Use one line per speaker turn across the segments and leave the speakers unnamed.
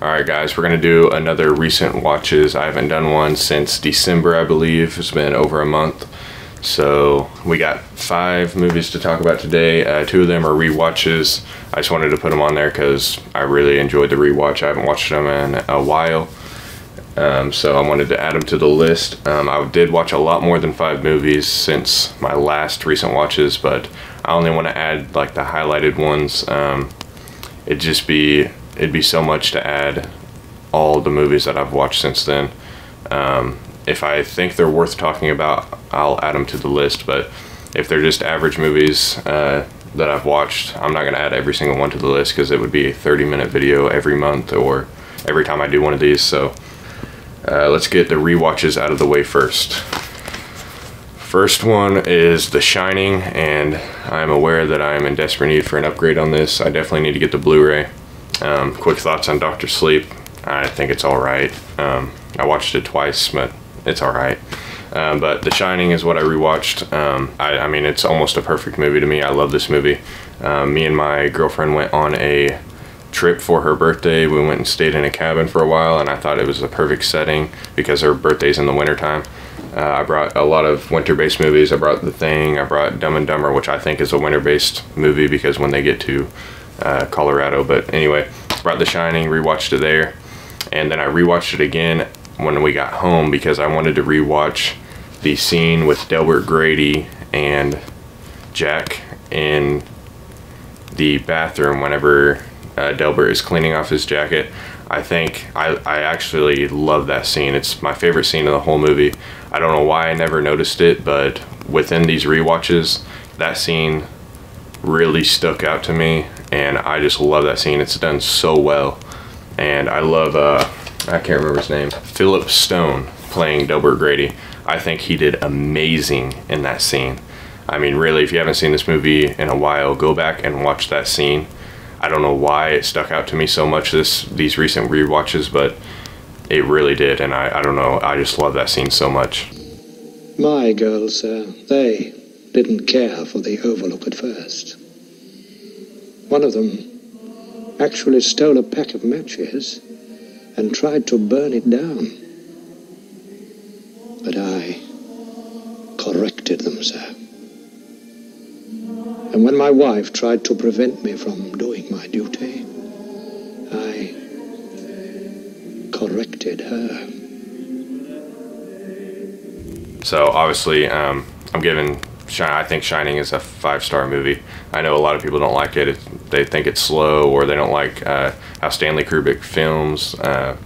Alright guys, we're to do another recent watches. I haven't done one since December, I believe. It's been over a month. So we got five movies to talk about today. Uh, two of them are re-watches. I just wanted to put them on there because I really enjoyed the rewatch. I haven't watched them in a while. Um, so I wanted to add them to the list. Um, I did watch a lot more than five movies since my last recent watches, but I only want to add like the highlighted ones. Um, it'd just be it'd be so much to add all the movies that I've watched since then. Um, if I think they're worth talking about, I'll add them to the list. But if they're just average movies uh, that I've watched, I'm not going to add every single one to the list because it would be a 30 minute video every month or every time I do one of these. So uh, let's get the re-watches out of the way first. First one is The Shining, and I'm aware that I'm in desperate need for an upgrade on this. I definitely need to get the Blu-ray. Um, quick thoughts on Doctor Sleep. I think it's all right. Um, I watched it twice, but it's all right. Um, but The Shining is what I rewatched. Um, I, I, mean, it's almost a perfect movie to me. I love this movie. Um, me and my girlfriend went on a trip for her birthday. We went and stayed in a cabin for a while, and I thought it was the perfect setting because her birthday's in the wintertime. Uh, I brought a lot of winter-based movies. I brought The Thing. I brought Dumb and Dumber, which I think is a winter-based movie because when they get to uh, Colorado. But anyway, brought The Shining, rewatched it there, and then I rewatched it again when we got home because I wanted to rewatch the scene with Delbert Grady and Jack in the bathroom whenever uh, Delbert is cleaning off his jacket. I think I, I actually love that scene. It's my favorite scene of the whole movie. I don't know why I never noticed it, but within these re-watches, that scene really stuck out to me and I just love that scene. It's done so well. And I love, uh, I can't remember his name, Philip Stone playing Delbert Grady. I think he did amazing in that scene. I mean, really, if you haven't seen this movie in a while, go back and watch that scene. I don't know why it stuck out to me so much this these recent re-watches, but it really did, and I, I don't know, I just love that scene so much.
My girls, uh, they didn't care for the Overlook at first. One of them actually stole a pack of matches and tried to burn it down. But I corrected them, sir. And when my wife tried to prevent me from doing my duty, I corrected her.
So obviously, um, I'm giving I think Shining is a five star movie. I know a lot of people don't like it. They think it's slow or they don't like uh, how Stanley Kubrick films, uh,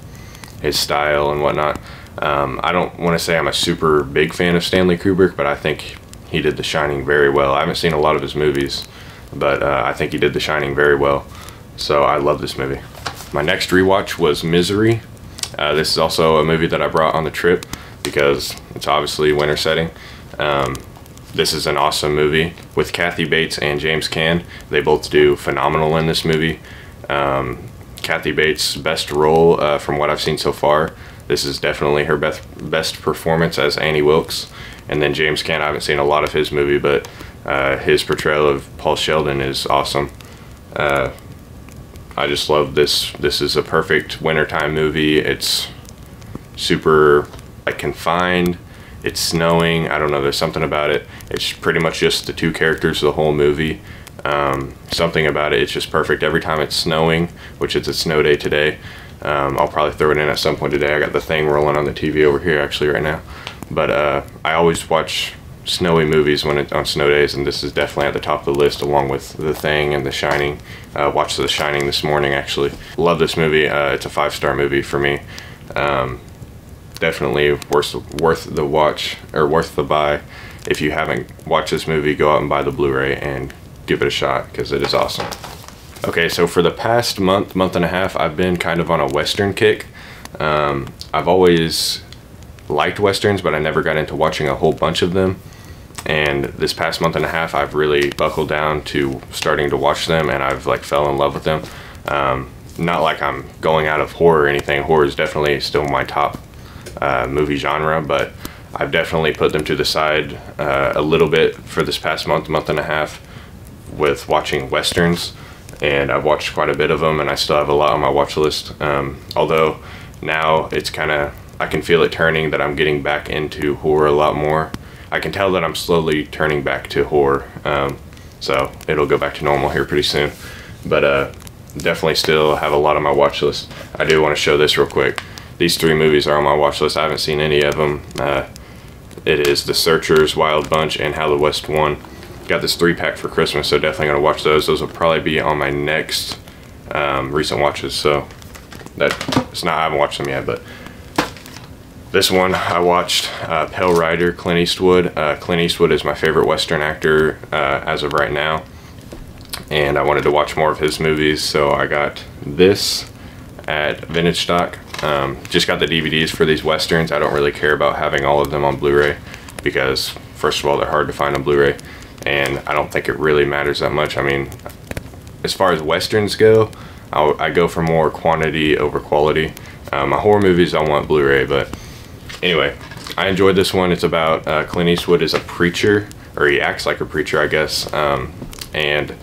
his style and whatnot. Um, I don't want to say I'm a super big fan of Stanley Kubrick, but I think he did The Shining very well. I haven't seen a lot of his movies, but uh, I think he did The Shining very well. So I love this movie. My next rewatch was Misery. Uh, this is also a movie that I brought on the trip because it's obviously winter setting. Um, this is an awesome movie with Kathy Bates and James Caan. They both do phenomenal in this movie. Um, Kathy Bates' best role uh, from what I've seen so far. This is definitely her best best performance as Annie Wilkes. And then James Caan, I haven't seen a lot of his movie, but uh, his portrayal of Paul Sheldon is awesome. Uh, I just love this. This is a perfect wintertime movie. It's super like confined it's snowing. I don't know. There's something about it. It's pretty much just the two characters of the whole movie. Um, something about it. It's just perfect. Every time it's snowing, which it's a snow day today. Um, I'll probably throw it in at some point today. I got the thing rolling on the TV over here actually right now. But uh, I always watch snowy movies when it, on snow days, and this is definitely at the top of the list, along with The Thing and The Shining. Uh, watched The Shining this morning, actually. Love this movie. Uh, it's a five star movie for me. Um, definitely worth worth the watch or worth the buy. If you haven't watched this movie, go out and buy the Blu-ray and give it a shot because it is awesome. Okay, so for the past month, month and a half, I've been kind of on a Western kick. Um, I've always liked Westerns, but I never got into watching a whole bunch of them. And this past month and a half, I've really buckled down to starting to watch them, and I've like fell in love with them. Um, not like I'm going out of horror or anything. Horror is definitely still my top uh, movie genre, but I've definitely put them to the side uh, a little bit for this past month, month and a half with watching westerns. and I've watched quite a bit of them, and I still have a lot on my watch list. Um, although now it's kind of I can feel it turning that I'm getting back into horror a lot more. I can tell that I'm slowly turning back to horror, um, so it'll go back to normal here pretty soon. But uh, definitely still have a lot on my watch list. I do want to show this real quick. These three movies are on my watch list. I haven't seen any of them. Uh, it is The Searchers, Wild Bunch, and How the West Won. Got this three pack for Christmas, so definitely gonna watch those. Those will probably be on my next um, recent watches. So that it's not I haven't watched them yet, but this one I watched uh, Pale Rider, Clint Eastwood. Uh, Clint Eastwood is my favorite Western actor uh, as of right now, and I wanted to watch more of his movies, so I got this at Vintage Stock. Um, just got the DVDs for these westerns. I don't really care about having all of them on Blu-ray because, first of all, they're hard to find on Blu-ray, and I don't think it really matters that much. I mean, as far as westerns go, I'll, i go for more quantity over quality. Um, my horror movies, I want Blu-ray, but anyway, I enjoyed this one. It's about uh, Clint Eastwood is a preacher, or he acts like a preacher, I guess, um, and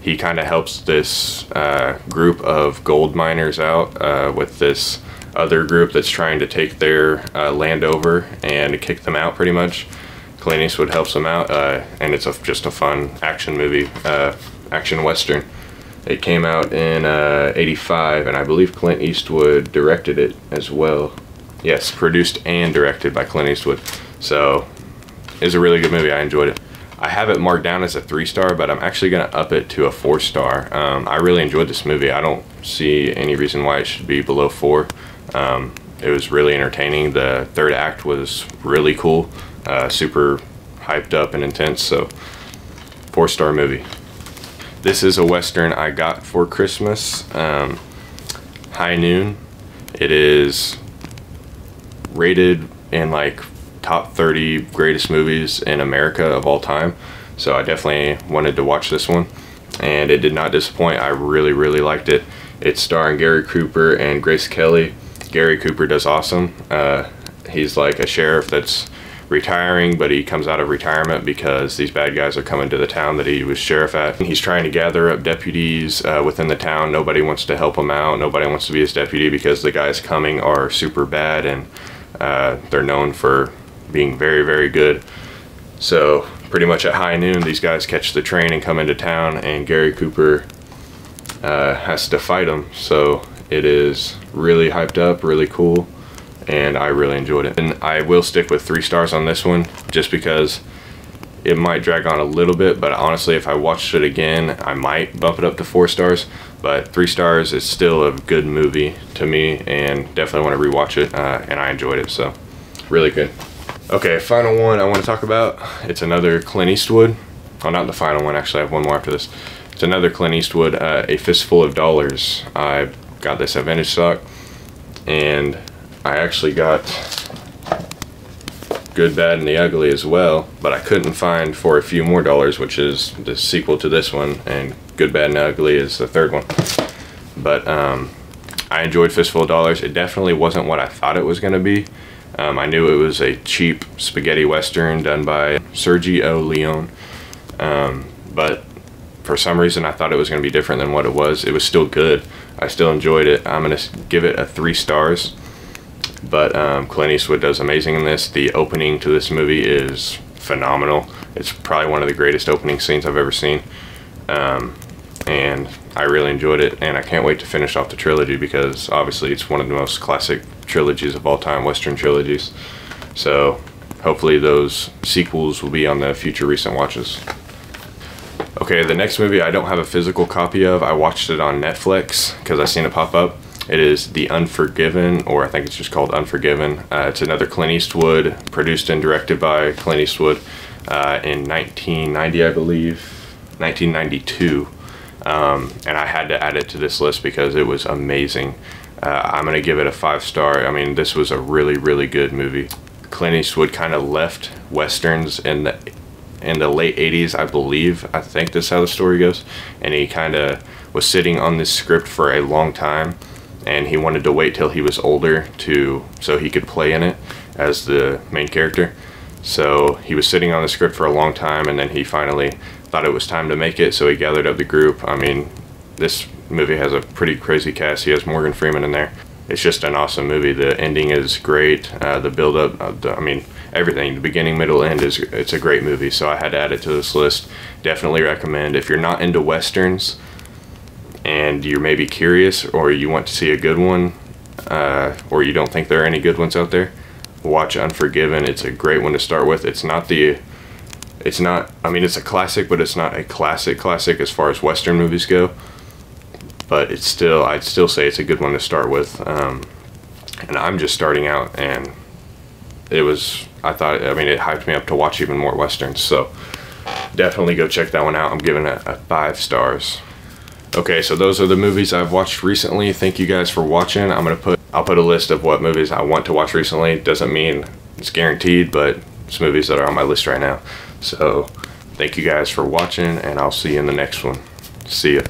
he kind of helps this uh, group of gold miners out uh, with this other group that's trying to take their uh, land over and kick them out pretty much. Clint Eastwood helps them out, uh, and it's a, just a fun action movie, uh, action western. It came out in uh, 85, and I believe Clint Eastwood directed it as well. Yes, produced and directed by Clint Eastwood. So, it's a really good movie. I enjoyed it. I have it marked down as a three star, but I'm actually going to up it to a four star. Um, I really enjoyed this movie. I don't see any reason why it should be below four. Um, it was really entertaining. The third act was really cool, uh, super hyped up and intense. So, four star movie. This is a Western I got for Christmas. Um, High Noon. It is rated in like top 30 greatest movies in America of all time. So I definitely wanted to watch this one. And it did not disappoint. I really, really liked it. It's starring Gary Cooper and Grace Kelly. Gary Cooper does awesome. Uh, he's like a sheriff that's retiring, but he comes out of retirement because these bad guys are coming to the town that he was sheriff at. And he's trying to gather up deputies uh, within the town. Nobody wants to help him out. Nobody wants to be his deputy because the guys coming are super bad and uh, they're known for being very, very good. So pretty much at high noon, these guys catch the train and come into town, and Gary Cooper uh, has to fight them. So it is really hyped up, really cool, and I really enjoyed it. And I will stick with three stars on this one, just because it might drag on a little bit, but honestly, if I watched it again, I might bump it up to four stars. But three stars is still a good movie to me, and definitely want to rewatch it, uh, and I enjoyed it, so really good. Okay, final one I want to talk about. It's another Clint Eastwood. Oh, not the final one, actually, I have one more after this. It's another Clint Eastwood, uh, A Fistful of Dollars. I got this at Vintage and I actually got Good, Bad, and the Ugly as well, but I couldn't find For a Few More Dollars, which is the sequel to this one, and Good, Bad, and Ugly is the third one. But um, I enjoyed Fistful of Dollars. It definitely wasn't what I thought it was going to be. Um, I knew it was a cheap spaghetti western done by Sergio Leone, um, but for some reason I thought it was going to be different than what it was. It was still good. I still enjoyed it. I'm going to give it a three stars. But um, Clint Eastwood does amazing in this. The opening to this movie is phenomenal. It's probably one of the greatest opening scenes I've ever seen. Um, and I really enjoyed it, and I can't wait to finish off the trilogy because obviously it's one of the most classic trilogies of all time, Western trilogies. So hopefully those sequels will be on the future recent watches. Okay, the next movie I don't have a physical copy of. I watched it on Netflix because I seen it pop up. It is The Unforgiven, or I think it's just called Unforgiven. Uh, it's another Clint Eastwood, produced and directed by Clint Eastwood uh, in 1990, I believe, 1992. Um, and I had to add it to this list because it was amazing. Uh, I'm gonna give it a five star. I mean, this was a really, really good movie. Clint Eastwood kind of left westerns in the in the late 80s, I believe. I think that's how the story goes. And he kind of was sitting on this script for a long time, and he wanted to wait till he was older to so he could play in it as the main character. So he was sitting on the script for a long time, and then he finally thought it was time to make it, so he gathered up the group. I mean, this movie has a pretty crazy cast. He has Morgan Freeman in there. It's just an awesome movie. The ending is great. Uh, the build up, uh, I mean, everything. The beginning, middle, end is it's a great movie. So I had to add it to this list. Definitely recommend. If you're not into westerns and you're maybe curious or you want to see a good one, uh, or you don't think there are any good ones out there, watch Unforgiven. It's a great one to start with. It's not the it's not I mean it's a classic, but it's not a classic classic as far as western movies go. But it's still I'd still say it's a good one to start with. Um, and I'm just starting out and it was I thought I mean it hyped me up to watch even more westerns. So definitely go check that one out. I'm giving it a five stars. Okay, so those are the movies I've watched recently. Thank you guys for watching. I'm gonna put I'll put a list of what movies I want to watch recently. Doesn't mean it's guaranteed, but it's movies that are on my list right now. So thank you guys for watching, and I'll see you in the next one. See ya.